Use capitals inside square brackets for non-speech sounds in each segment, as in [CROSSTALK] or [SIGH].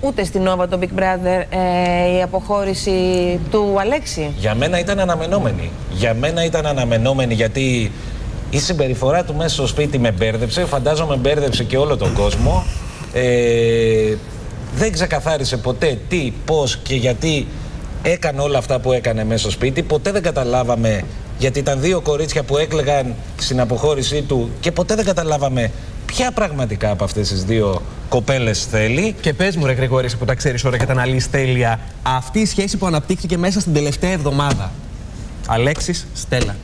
ούτε στην Nova το Big Brother ε, η αποχώρηση του Αλέξη. Για μένα ήταν αναμενόμενη. Για μένα ήταν αναμενόμενη γιατί η συμπεριφορά του μέσα στο σπίτι με μπέρδεψε. Φαντάζομαι μπέρδεψε και όλο τον κόσμο. Ε, δεν ξεκαθάρισε ποτέ τι, πώς και γιατί έκανε όλα αυτά που έκανε μέσα στο σπίτι. Ποτέ δεν καταλάβαμε γιατί ήταν δύο κορίτσια που έκλεγαν στην αποχώρησή του και ποτέ δεν καταλάβαμε ποια πραγματικά από αυτές τις δύο κοπέλες θέλει. Και πες μου ρε Γρηγόρη που τα ξέρεις ώρα και τα αναλύεις τέλεια αυτή η σχέση που αναπτύχθηκε μέσα στην τελευταία εβδομάδα Αλέξης Στέλλα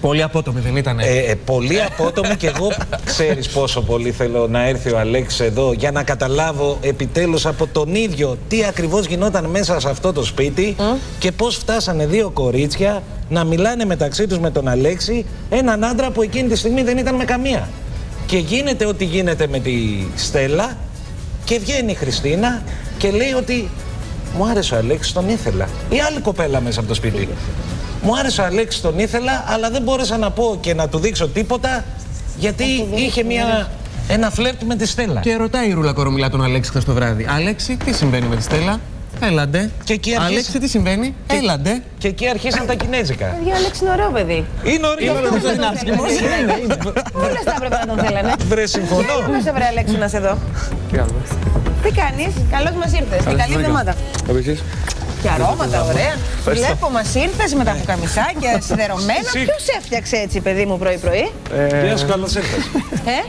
Πολύ απότομη δεν ήταν. Ε, ε, πολύ απότομη και εγώ ξέρεις πόσο πολύ θέλω να έρθει ο Αλέξης εδώ για να καταλάβω επιτέλους από τον ίδιο τι ακριβώς γινόταν μέσα σε αυτό το σπίτι και πώς φτάσανε δύο κορίτσια να μιλάνε μεταξύ τους με τον Αλέξη έναν άντρα που εκείνη τη στιγμή δεν ήταν με καμία. Και γίνεται ό,τι γίνεται με τη Στέλλα και βγαίνει η Χριστίνα και λέει ότι μου άρεσε ο Αλέξης, τον ήθελα. Η άλλη κοπέλα μέσα από το σπίτι. Μου άρεσε ο Αλέξης, τον ήθελα, αλλά δεν μπόρεσα να πω και να του δείξω τίποτα γιατί είχε μια, ένα φλερτ με τη Στέλλα. Και ρωτάει η Ρούλα Κορομιλά τον Αλέξη χθες το βράδυ. Αλέξη, τι συμβαίνει με τη Στέλλα; Έλαντε. Και εκεί αρχίσαν- Αλέξη, τι συμβαίνει; Και- Έλαντε. Και εκεί αρχίσαν τα κινέζικα. Παιδιά, ο Αλέξη είναι ωραίο παιδί. Είναι ωραίο. Δεν είναι άσχημο. Όλε θα έπρεπε να τον θέλανε. Βρε, συμφωνώ. Να σε βρε, Αλέξη, να σε δω; Τι κάνεις, καλώς μας ήρθες. Και καλή εβδομάδα. Επίσης. Και αρώματα, ωραία. Βλέπω, μας ήρθες με τα πουκαμισάκια σιδερωμένα. Ποιος έφτιαξε έτσι, παιδί μου, πρωί-πρωί; Γεια σου, καλώς ήρθες. Ε,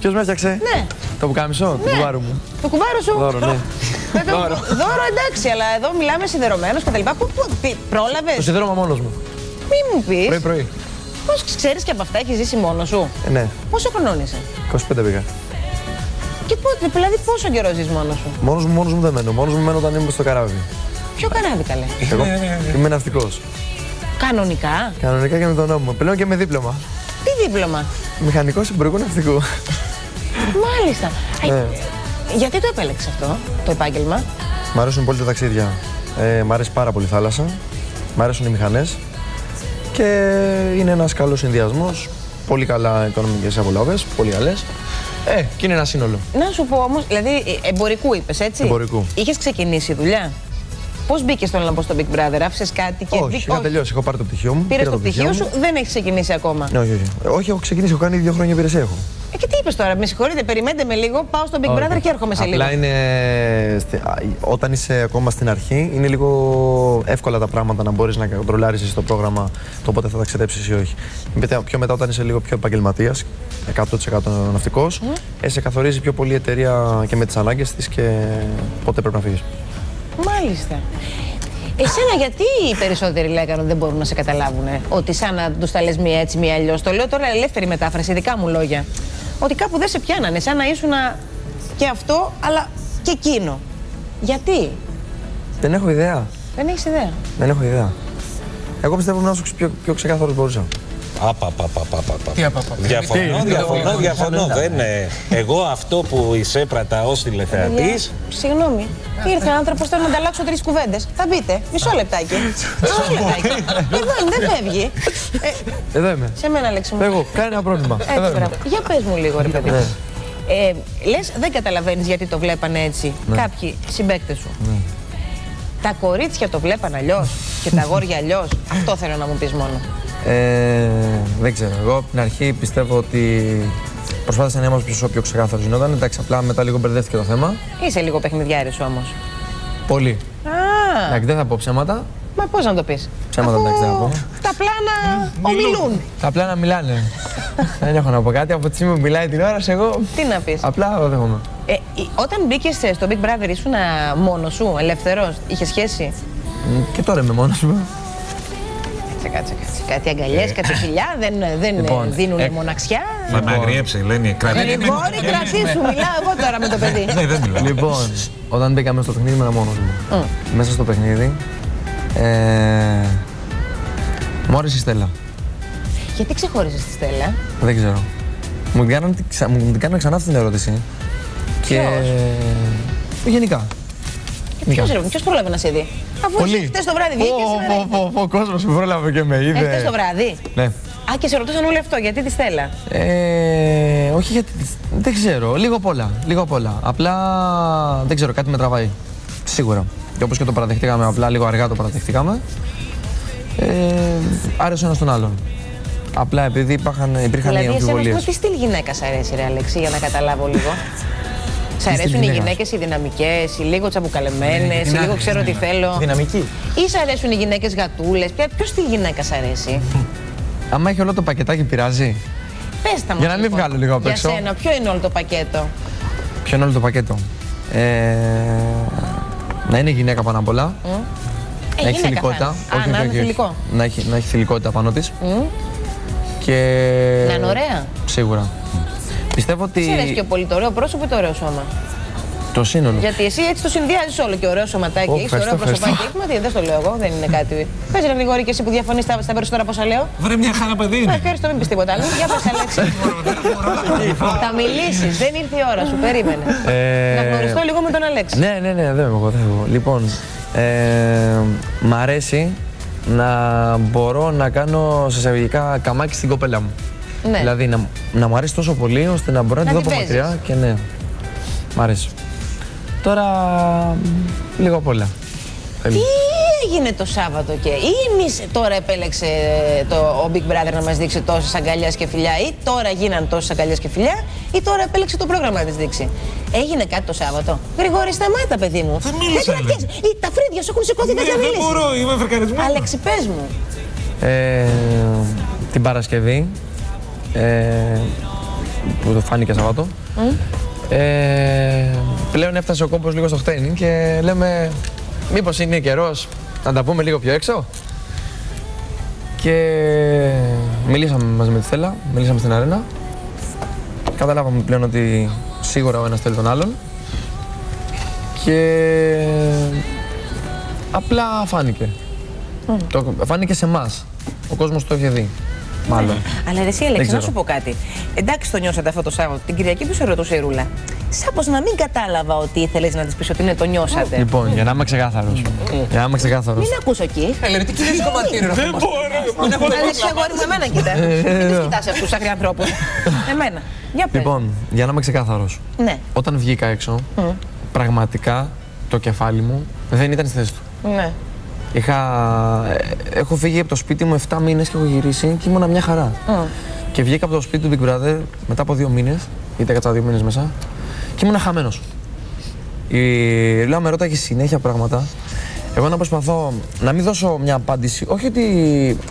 Ποιος με έφτιαξε; ναι, Το πουκάμισο, το κουβάρου μου. το κουβάρο σου. Δώρο, ναι. Ε, το- Δώρο, εντάξει, αλλά εδώ μιλάμε σιδερωμένο και τα λοιπά. Πού, πού, πρόλαβες; Το σιδέρωμα μόνος μου. Μη μου πεις. Πρωί-πρωί. Πώς ξέρεις και από αυτά έχεις ζήσει μόνος σου; Ε, ναι. Πόσο χρονών είσαι; 25 πήγα. Και πότε, δηλαδή πόσο καιρό ζεις μόνος σου; Μόνος μου, μόνος μου δεν μένω. Μόνος μου μένω όταν ήμουν στο καράβι. Ποιο καράβι καλέ; Εγώ είμαι ναυτικός. Κανονικά; Κανονικά και με τον νόμο μου. Πλέον και με δίπλωμα. Τι δίπλωμα; Μηχανικός εμπορικού ναυτικού. Μάλιστα. Αι, Ναι. Γιατί το επέλεξε αυτό το επάγγελμα; Μ' αρέσουν πολύ τα ταξίδια. Ε, μ' αρέσει πάρα πολύ η θάλασσα. Μ' αρέσουν οι μηχανές. Και είναι ένας καλός συνδυασμός. Πολύ καλά οικονομικές απολαύες. Πολύ καλές. Ε, και είναι ένα σύνολο. Να σου πω όμως, δηλαδή ε, εμπορικού είπες, έτσι; Εμπορικού. Είχες ξεκινήσει δουλειά; Πώς μπήκε στον να πω στο Big Brother, άφησες κάτι και. όχι, είχα τελειώσει. Έχω πάρει το πτυχίο μου. Πήρες πήρα το πτυχίο σου, δεν έχεις ξεκινήσει ακόμα. Ναι, όχι, όχι. Ε, Όχι, έχω ξεκινήσει. Έχω κάνει δύο χρόνια υπηρεσία. Έχω. Ε, και τι είπες τώρα, με συγχωρείτε, περιμένετε με λίγο, πάω στο Big Brother και έρχομαι σε λίγο. Απλά είναι. στε- α, Όταν είσαι ακόμα στην αρχή, είναι λίγο εύκολα τα πράγματα να μπορείς να κοντρολάρεις το πρόγραμμα το πότε θα ταξιδέψει ή όχι. Μετά- Πιο μετά, όταν είσαι λίγο πιο επαγγελματίας, 100% ναυτικός, ε, σε καθορίζει πιο πολύ η εταιρεία και με τις ανάγκες της και πότε πρέπει να φύγεις. Μάλιστα. Εσένα γιατί οι περισσότεροι λέγανε ότι δεν μπορούν να σε καταλάβουν, ε; Ότι σαν να τους τα λες μία έτσι, μία αλλιώς. Το λέω τώρα ελεύθερη μετάφραση, δικά μου λόγια. Ότι κάπου δεν σε πιάνανε, σαν να ήσουν και αυτό, αλλά και εκείνο. Γιατί, Δεν έχω ιδέα. δεν έχεις ιδέα. Δεν έχω ιδέα. Εγώ πιστεύω να είσαι πιο, πιο ξεκάθαρος μπορούσα. Απαπαπαπαπαπα. Τι απαπα. Διαφωνώ, Τι, διαφωνώ, τι, διαφωνώ. Δεν, είναι. εγώ αυτό που εισέπρατα ως τηλεθεατής Συγγνώμη. Ήρθε άνθρωπος, θέλω να ανταλλάξω τρεις κουβέντες. Θα μπείτε. Μισό λεπτάκι. Μισό λεπτάκι. Εδώ είναι, δεν φεύγει. Ε, Εδώ είμαι. σε μένα, Αλέξη μου. Εγώ, κανένα πρόβλημα. Έτσι, Εδώ είμαι. μπράβο. Για πες μου λίγο, ρε παιδί. Ναι. Ε, Λες, δεν καταλαβαίνεις γιατί το βλέπανε έτσι Ναι. κάποιοι συμπαίκτες σου. Τα κορίτσια το βλέπαν αλλιώς και τα [LAUGHS] αγόρια αλλιώς. Αυτό θέλω να μου πεις μόνο. Ε, δεν ξέρω. Εγώ από την αρχή πιστεύω ότι προσπάθησα να είμαστε όσο πιο ξεκάθαρος γινόταν. Εντάξει, απλά μετά λίγο μπερδεύτηκε το θέμα. Είσαι λίγο παιχνιδιάρης όμως. Πολύ. Α, Εντάξει, δεν θα πω ψέματα. μα πώς να το πεις; Ψέματα εντάξει δεν θα πω. Τα πλάνα ομιλούν. Απλά να μιλάνε. δεν έχω να πω κάτι. Από τη στιγμή που μιλάει την ώρα, εγώ Τι να πεις; απλά δέχομαι. Ε, η- όταν μπήκες στο Big Brother, ήσουν μόνος σου, ελεύθερος, είχες σχέση; Μ, Και τώρα είμαι μόνος μου. Κάτσε, κάτσε, κάτσε. Κάτι αγκαλιές, κάτι φιλιά, δεν, δεν Λοιπόν, δίνουν ε, μοναξιά. θα με αγριέψει, λένε. Κρατή. Γρηγόρη, κρατήσου, μιλάω εγώ τώρα με το παιδί. Ναι, δεν μιλάω. λοιπόν, όταν μπήκα μέσα στο παιχνίδι, ήμουν μόνος μου. Μέσα στο παιχνίδι. Ε, μου άρεσε η Στέλλα. Γιατί ξεχώρισες τη Στέλλα; Δεν ξέρω. Μου την κάνανε, ξα- μου την κάνανε ξανά αυτή την ερώτηση. Και. Γενικά. Ποιος ποιος πρόλαβε να σε δει; Αφού Πολύ. χτες το βράδυ βγήκες. Ο κόσμος που πρόλαβε και με είδε. Χτες το βράδυ. Ναι. Α, και σε ρωτούσαν όλο αυτό, γιατί τη Στέλλα. Ε, όχι γιατί. Δεν ξέρω. Λίγο απ' όλα. Λίγο απ' όλα. Απλά δεν ξέρω, κάτι με τραβάει. Σίγουρα. Και όπως και το παραδεχτήκαμε, απλά λίγο αργά το παραδεχτήκαμε. Ε, άρεσε ο ένας τον άλλον. Απλά επειδή υπήρχαν, υπήρχαν οι δηλαδή, εσένα αμφιβολίες. αυτό τι στυλ γυναίκας σ' αρέσει, ρε Αλέξη, για να καταλάβω λίγο; Σ' στυλ αρέσουν οι γυναίκας; γυναίκες οι δυναμικές, οι λίγο τσαμπουκαλεμένε, οι λίγο ξέρω τι θέλω. Δυναμική. Ή σ' αρέσουν οι γυναίκες γατούλες. Ποιος στυλ γυναίκα σ' αρέσει; [LAUGHS] Άμα έχει όλο το πακετάκι, πειράζει. Πες τα μας, Για να μην λοιπόν. βγάλω λίγο απ' Για έξω. σένα, ποιο είναι όλο το πακέτο; Ποιο είναι όλο το πακέτο; Ε, να είναι γυναίκα πάνω απ' όλα. Ε, να έχει γυναίκα θηλυκότητα. θα είναι. Α, να είναι θηλυκό. Να έχει, να έχει θηλυκότητα πάνω της. Και. Να είναι ωραία. Σίγουρα. Πιστεύω ότι. Σε αρέσει πιο πολύ το ωραίο πρόσωπο ή το ωραίο σώμα; Το σύνολο. Γιατί εσύ έτσι το συνδυάζεις όλο και ωραίο σωματάκι, Ω, έχεις ωραίο ευχαριστώ, προσωπάκι. ευχαριστώ. Έχει, μα τι, δεν στο λέω εγώ, δεν είναι κάτι. Πες ρε Γρηγόρη και εσύ που διαφωνείς στα, στα περισσότερα από όσα λέω. Βρε μια χαρά παιδί Ε, είναι. Ευχαριστώ, μην πεις τίποτα άλλο. Για πες Αλέξη. Θα μιλήσεις, δεν ήρθε η ώρα σου, περίμενε. Ε, Να γνωριστώ λίγο με τον Αλέξη. Ναι, ναι, ναι, δεν είμαι εγώ, δεν είμαι εγώ. Λοιπόν, ε, μ' αρέσει να μπορώ να κάνω σε εισαγωγικά καμάκι στην κοπέλα μου. Ναι. Δηλαδή να, να μου αρέσει τόσο πολύ ώστε να μπορώ να, Να τη δω την από μακριά και ναι. Μ' αρέσει. Τώρα λίγο απ' όλα. Τι έγινε το Σάββατο και ή εμείς τώρα επέλεξε το, ο Big Brother να μας δείξει τόσες αγκαλιές και φιλιά ή τώρα γίναν τόσες αγκαλιές και φιλιά ή τώρα επέλεξε το πρόγραμμα να τις δείξει. Έγινε κάτι το Σάββατο; Γρηγόρη, σταμάτα, παιδί μου. Δεν μίλησα, Δεν κρατιέσαι. Ή Τα φρύδια σου έχουν σηκώθει, δεν Ναι, θα δεν μιλήσεις. μπορώ, είμαι φρικαρισμένο. Αλέξη, πες μου. Ε, την Παρασκευή ε, που το φάνηκε Σαββάτο. Ε, πλέον έφτασε ο κόμπος λίγο στο χτένι και λέμε μήπως είναι καιρός να τα πούμε λίγο πιο έξω. Και μιλήσαμε μαζί με τη Στέλλα, μιλήσαμε στην αρένα. Καταλάβαμε πλέον ότι σίγουρα ο ένας θέλει τον άλλον. Και απλά φάνηκε. Το, φάνηκε σε εμάς. Ο κόσμος το είχε δει. Μάλλον. Αλλά ρε, εσύ, Αλέξη, να ξέρω. σου πω κάτι. Εντάξει, το νιώσατε αυτό το Σάββατο. Την Κυριακή που σε ρωτούσε η Ρούλα. Σάπως να μην κατάλαβα ότι ήθελες να της πεις ότι ναι, το νιώσατε. Λοιπόν, για να είμαι ξεκάθαρος. για να είμαι ξεκάθαρος. Μην ακούσω εκεί. Έλα, τι κυρίες κομματήριο Δεν μπορώ. Αλέξη, αγόρι μου, εμένα κοίτα. Ε, Μην τους κοιτάς αυτούς του αγριανθρώπου. [LAUGHS] Εμένα. Για πες. Λοιπόν, για να είμαι ξεκάθαρος. Ναι, Όταν βγήκα έξω, πραγματικά το κεφάλι μου δεν ήταν στη θέση του. ναι. Είχα... ε, Έχω φύγει από το σπίτι μου 7 μήνες και έχω γυρίσει και ήμουνα μια χαρά. Και βγήκα από το σπίτι του Big Brother μετά από δύο μήνες, γιατί έκατσα δύο μήνες μέσα, και ήμουνα χαμένος. Η Ρίλα με ρώταγε συνέχεια πράγματα. Εγώ να προσπαθώ να μην δώσω μια απάντηση. Όχι ότι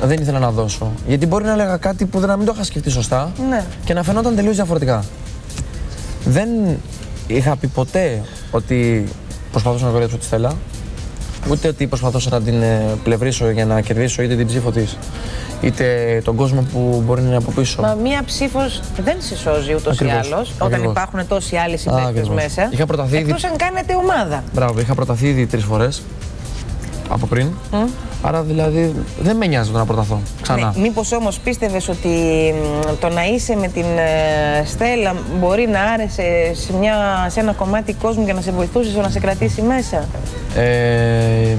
δεν ήθελα να δώσω. Γιατί μπορεί να έλεγα κάτι που δεν να μην το είχα σκεφτεί σωστά Ναι. και να φαινόταν τελείως διαφορετικά. Δεν είχα πει ποτέ ότι προσπαθούσα να κορέψω τη Στέλλα. Ούτε ότι προσπαθούσα να την ε, πλευρίσω για να κερδίσω είτε την ψήφο της, είτε τον κόσμο που μπορεί να είναι από πίσω. Μα μία ψήφος δεν σε σώζει ούτως ή Ακριβώς, άλλως όταν ακριβώς. υπάρχουν τόσοι άλλοι συμπαίκτες ακριβώς. μέσα. Είχα προταθεί ήδη- Εκτός αν κάνετε ομάδα. Μπράβο, είχα προταθεί ήδη τρεις φορές από πριν. Άρα δηλαδή δεν με νοιάζει το να προταθώ ξανά. Ναι, Μήπως όμως πίστευες ότι μ, το να είσαι με την ε, Στέλλα μπορεί να άρεσε σε, μια, σε ένα κομμάτι κόσμου και να σε βοηθούσε στο να σε κρατήσει μέσα; Ε,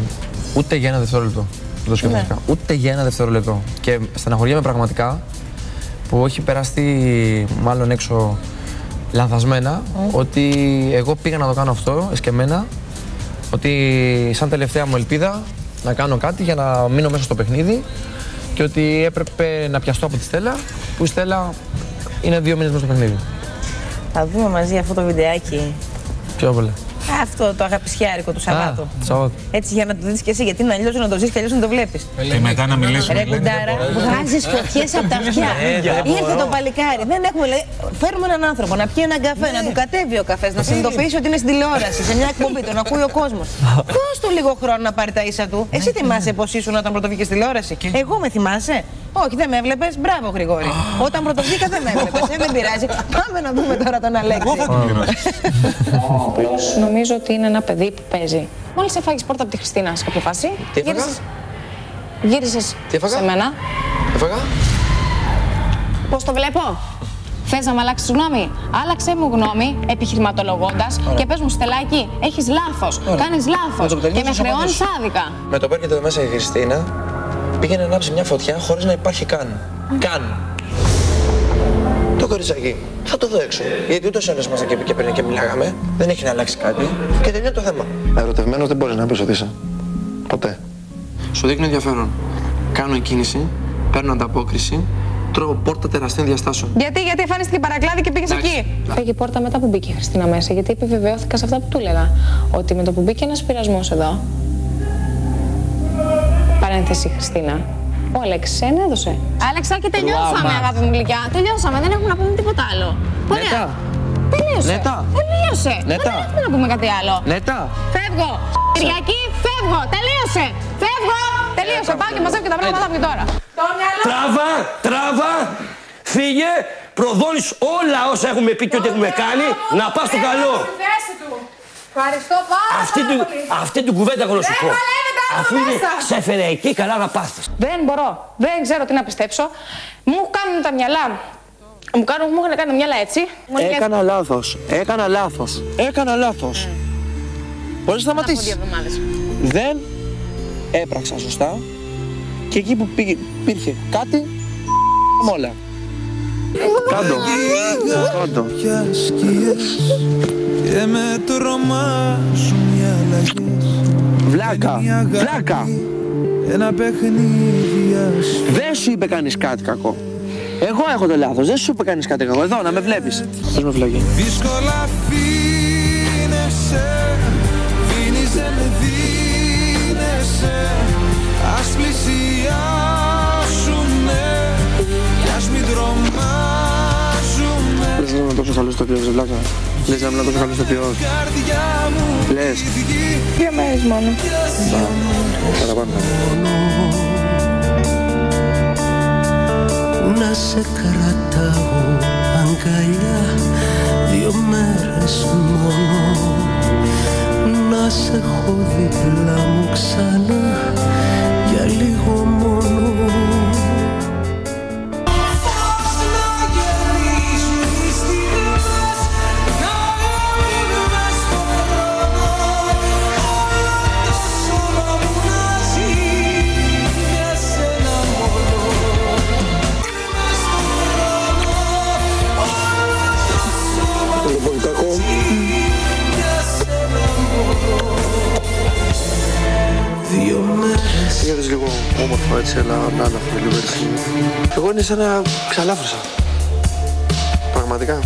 ούτε για ένα δευτερόλεπτο. Δεν το σκέφτηκα. Ναι. Ούτε για ένα δευτερόλεπτο. Και στεναχωριέμαι πραγματικά που έχει περαστεί μάλλον έξω λανθασμένα ότι εγώ πήγα να το κάνω αυτό εσκεμμένα ότι σαν τελευταία μου ελπίδα να κάνω κάτι για να μείνω μέσα στο παιχνίδι και ότι έπρεπε να πιαστώ από τη Στέλλα που η Στέλλα είναι δύο μήνες μέσα στο παιχνίδι. Θα δούμε μαζί αυτό το βιντεάκι. Πιο πολύ. Αυτό το αγαπησιάρικο του Σαββάτου. Α, Σαββάτου. Έτσι για να το δεις και εσύ, γιατί είναι αλλιώς να το ζεις και αλλιώς να το βλέπεις. Και μετά να μιλήσουμε. Ρε κουντάρα, βγάζει φωτιές από τα αυτιά. Ήρθε το παλικάρι. Δεν έχουμε, λέει, φέρουμε έναν άνθρωπο να πιει έναν καφέ, να του κατέβει ο καφές, να συνειδητοποιήσει ότι είναι στην τηλεόραση, σε μια εκπομπή, τον ακούει ο κόσμος. [LAUGHS] Δώσ' του λίγο χρόνο να πάρει τα ίσα του. Εσύ θυμάσαι πώ ήσουν όταν πρωτοβγήκε στη τηλεόραση; Εγώ με θυμάσαι; Όχι, δεν με έβλεπες. Μπράβο, Γρηγόρη. [GASPS] Όταν πρωτοβγήκα δεν με έβλεπες. Ε, δεν πειράζει. [LAUGHS] Πάμε να δούμε τώρα τον Αλέξη. Ο Απλώς νομίζω ότι είναι ένα παιδί που παίζει. Μόλις έφαγες πόρτα από τη Χριστίνα σε κάποια φάση, Τι έφαγα; γύρισες, γύρισες Τι έφαγα; σε μένα. Έφαγα. Πώς το βλέπω; Θες να μου αλλάξεις γνώμη; Άλλαξε μου γνώμη επιχειρηματολογώντας και πες μου Στελάκη, έχεις λάθος, κάνεις Να λάθος το και με τελειώσω, να χρεώνεις απαντήσω. άδικα. Με το που έρχεται εδώ μέσα η Χριστίνα, πήγαινε να ανάψει μια φωτιά χωρίς να υπάρχει καν. Καν. Το κοριτσάκι θα το δω έξω. Γιατί ούτως ή άλλως ήμασταν και, και πριν και μιλάγαμε. Δεν έχει να αλλάξει κάτι. Και τελειώνει το θέμα. Ερωτευμένος δεν μπορεί να πεις ότι είσαι. Ποτέ. Σου δείχνει ενδιαφέρον. Κάνω εκκίνηση, παίρνω ανταπόκριση, τρώω πόρτα τεραστίων διαστάσεων. Γιατί, γιατί εμφανίστηκε παρακλάδι και πήγες Εντάξει. εκεί; Φέγει η πόρτα μετά που μπήκε η Χριστίνα μέσα, γιατί επιβεβαιώθηκα σε αυτά που του έλεγα. Ότι με το που μπήκε ένας πειρασμός εδώ. Παρένθεση Χριστίνα. Ο Αλέξη ένα έδωσε. Αλεξάκη, τελειώσαμε, Τρουάμα. αγάπη μου γλυκιά. Τελειώσαμε, δεν έχουμε να πούμε τίποτα άλλο. Ωραία. Νετά. Τελείωσε. Νετά. Τελείωσε. Νετά. Δεν έχουμε να πούμε κάτι άλλο. Νετά. Φεύγω. Κυριακή, φεύγω. Τελείωσε. Φεύγω. Τελείωσε. Πάω και μαζεύω και τα πράγματα από εκεί τώρα. Το μυαλό. Τράβα, τράβα, φύγε, προδώνεις όλα όσα έχουμε πει και ό,τι έχουμε κάνει, να πας στο καλό. Ευχαριστώ πάρα Αυτή, την, αυτή την κουβέντα εγώ να σου Δεν πω. Βολεύεται άλλο Αφού είναι, μέσα. σε έφερε εκεί, καλά να πάθεις. Δεν μπορώ. Δεν ξέρω τι να πιστέψω. Μου κάνουν τα μυαλά. Μου, κάνουν, μου έχουν κάνει τα μυαλά έτσι. Μου λένε, Έκανα λάθος. Έκανα λάθος. Έκανα λάθος. Μπορείς να «Θα πω δύο σταματήσει. εβδομάδες». Δεν έπραξα σωστά. Και εκεί που πήγε, υπήρχε κάτι, μ' όλα. Κάντο. Κάντο. πια σκιές και με τρομάζουν οι αλλαγές Βλάκα. Μια αγάπη, Βλάκα. Ένα παιχνίδι αστείο Δεν σου είπε κανείς κάτι κακό. Εγώ έχω το λάθος. Δεν σου είπε κανείς κάτι κακό. Εδώ να με βλέπεις. Πες με φυλακή. Δύσκολα φύνεσαι να είμαι τόσο καλό στο ποιό, βλάκα. Λες να είμαι τόσο καλό στο ποιό. Καρδιά μου Λες. Δύο μέρες μόνο. Παραπάνω. να σε κρατάω αγκαλιά δύο μέρες μόνο να σε έχω δίπλα μου ξανά για λίγο Εγώ είναι σαν να ξαλάφρωσα. Πραγματικά.